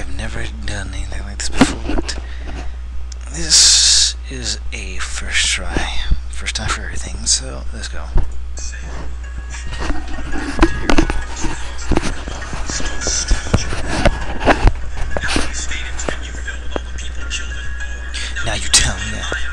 have never done anything like this before, but this is a first try. First time for everything, so let's go. Now you tell me that.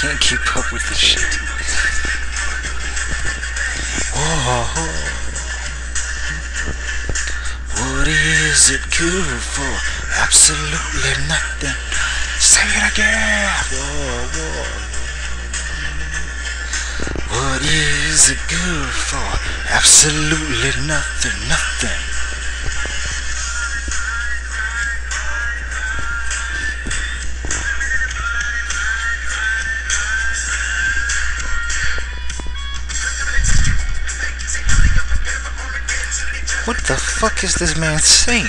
Can't keep up with this shit. Whoa. What is it good for? Absolutely nothing. Say it again. Whoa, whoa. What is it good for? Absolutely nothing, nothing. What the fuck is this man saying?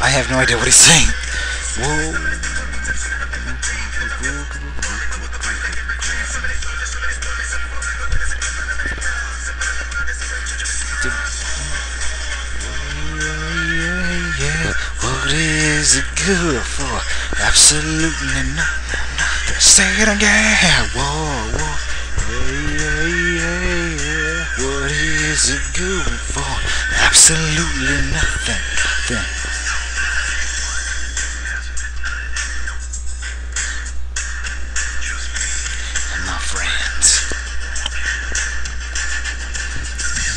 I have no idea what he's saying. Whoa. It good for? Absolutely nothing. nothing. Say it again. Whoa, whoa. Yeah, yeah, yeah, yeah. What is it good for? Absolutely nothing. nothing. My friends.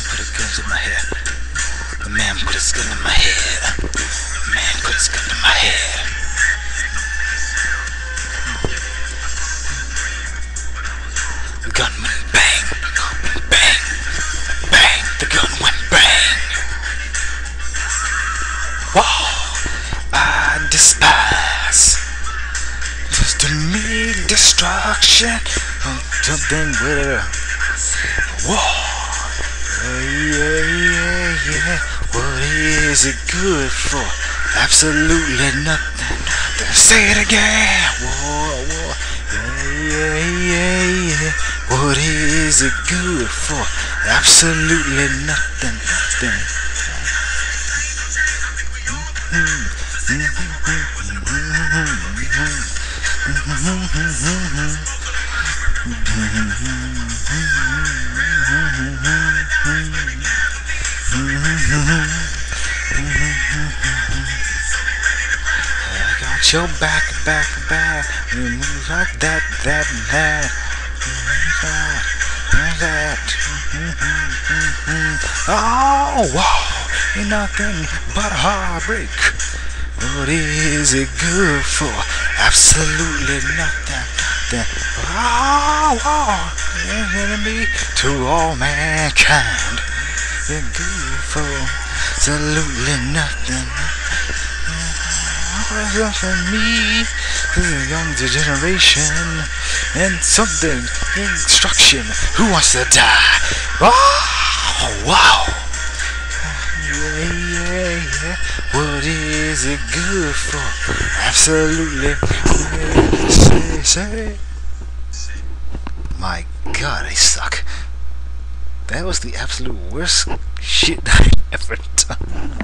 Put a gun to my head. The man put his gun to my head. Destruction something with a whoa. Yeah, yeah, yeah, yeah. What is it good for? Absolutely nothing. Then say it again. Whoa, whoa. Yeah, yeah, yeah, yeah. What is it good for? Absolutely nothing. Nothing. I got your back, back, back. You move like that, that, that. That, that. Oh, wow. Ain't nothing but heartbreak. What is it good for? Absolutely nothing. Nothing. Oh. oh it's enemy to all mankind. It's good for absolutely nothing. What's for me? This is a young generation and something instruction. Who wants to die? Oh, wow. Yeah. What is it good for? Absolutely. Say, say. My God, I suck. That was the absolute worst shit I've ever done.